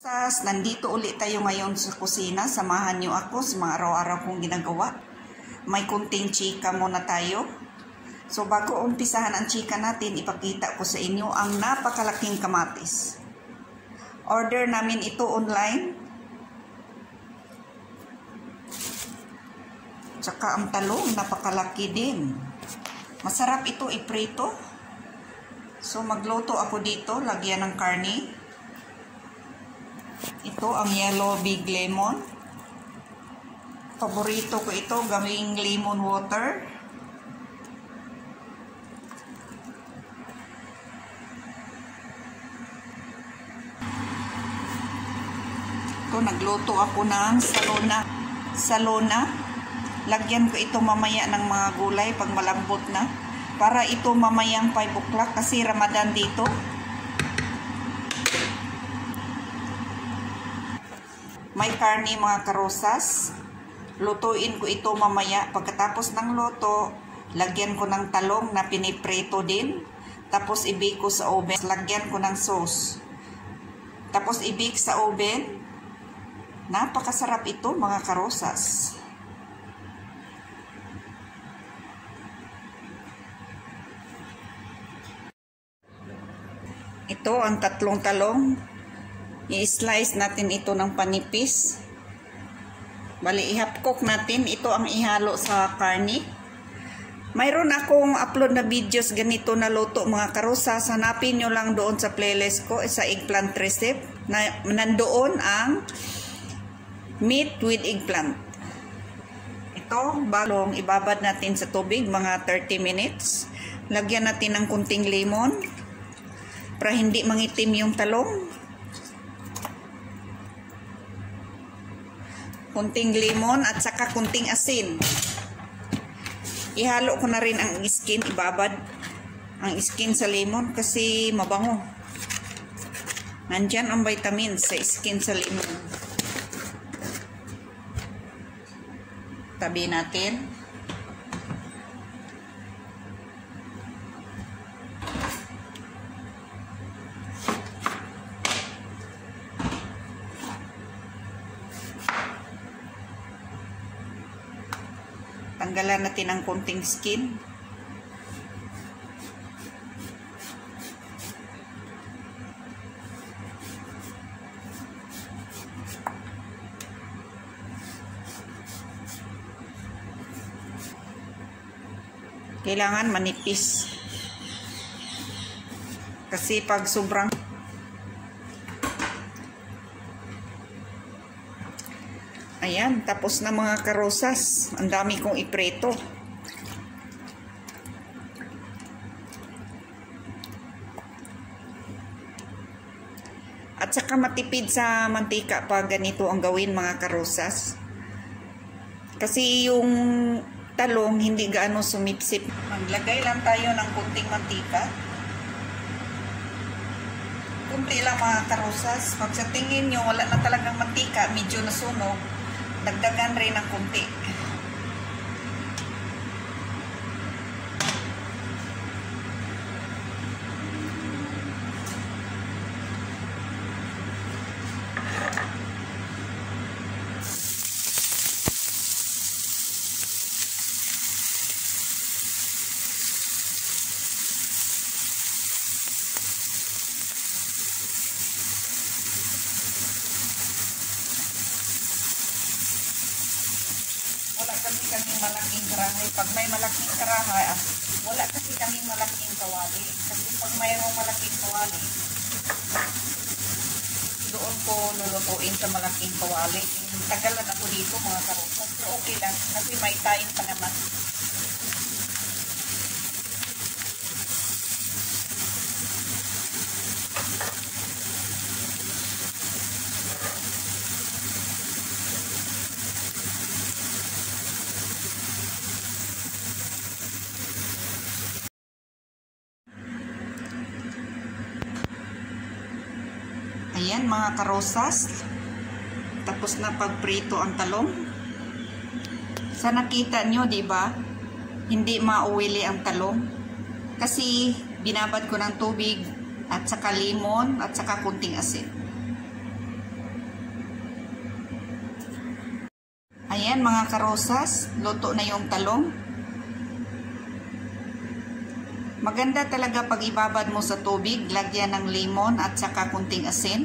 Sas, nandito ulit tayo ngayon sa kusina. Samahan niyo ako sa mga araw-araw kong ginagawa. May kunting chika muna tayo. So bago umpisahan ang chika natin, ipakita ko sa inyo ang napakalaking kamatis. Order namin ito online. Tsaka ang talong, napakalaki din. Masarap ito iprito. So magluto ako dito, lagyan ng karne. Ito ang yellow big lemon. Paborito ko ito, gawing lemon water. Ito, nagluto ako ng salona. Salona. Lagyan ko ito mamaya ng mga gulay pag malambot na. Para ito mamayang 5 o'clock kasi Ramadan dito. May karne mga karosas. Lutuin ko ito mamaya. Pagkatapos ng luto, lagyan ko ng talong na pinipreto din. Tapos ibig ko sa oven. Lagyan ko ng sauce. Tapos ibig sa oven. Napakasarap ito mga karosas. Ito ang tatlong talong. I-slice natin ito ng panipis. Bali, ihapkok natin. Ito ang ihalo sa karni. Mayroon akong upload na videos ganito na luto mga karusa. Hanapin nyo lang doon sa playlist ko sa eggplant recipe. Na, nandoon ang meat with eggplant. Ito, balong ibabad natin sa tubig mga 30 minutes. Lagyan natin ng kunting lemon para hindi mangitim yung talong. Kunting lemon at saka kunting asin. Ihalo ko na rin ang skin, ibabad ang skin sa lemon kasi mabango. Nandyan ang vitamins sa skin sa lemon. Tabi natin. Tanggalan natin ang konting skin. Kailangan manipis. Kasi pag sobrang Ayan, tapos na mga karosas. Ang dami kong ipreto. At saka matipid sa mantika pag ganito ang gawin mga karosas. Kasi yung talong hindi gaano sumipsip. Maglagay lang tayo ng kunting mantika. Kunti lang mga karosas. Pag sa tingin nyo wala na talagang mantika, medyo nasunog, dagdagan rin ng kunti. Karahay. Pag may malaking karahay, ah, wala kasi kaming malaking kawali. Kasi pag mayroong malaking kawali, doon ko lulutuin sa malaking kawali. Tagalan ako dito mga karosas. Pero okay lang kasi may time pa naman. Ayan mga karosas. Tapos na pagprito ang talong. Sa nakita nyo, ba hindi mauwili ang talong. Kasi binabad ko ng tubig at saka limon at saka kunting asin. Ayan mga karosas, luto na yung talong. Maganda talaga pag ibabad mo sa tubig, lagyan ng limon at saka kunting asin.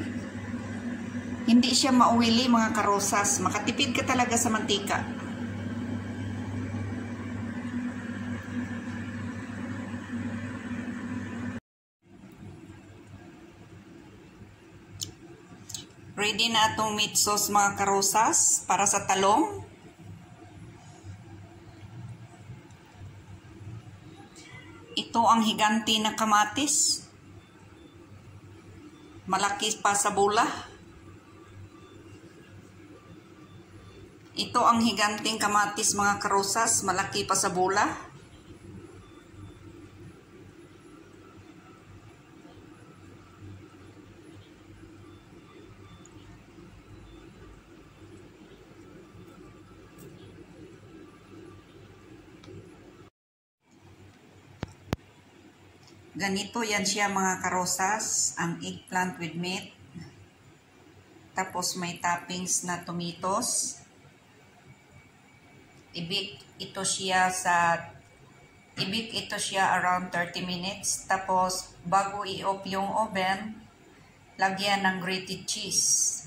Hindi siya mauwili mga karosas, makatipid ka talaga sa mantika. Ready na itong meat sauce mga karosas para sa talong. Ito ang higanti na kamatis. Malaki pa sa bula. Ito ang higanting kamatis mga karosas. Malaki pa sa bula. Ganito yan siya mga karosas, ang eggplant with meat. Tapos may toppings na tomatoes. Ibig ito siya sa ibig ito siya around 30 minutes. Tapos bago i-off yung oven, lagyan ng grated cheese.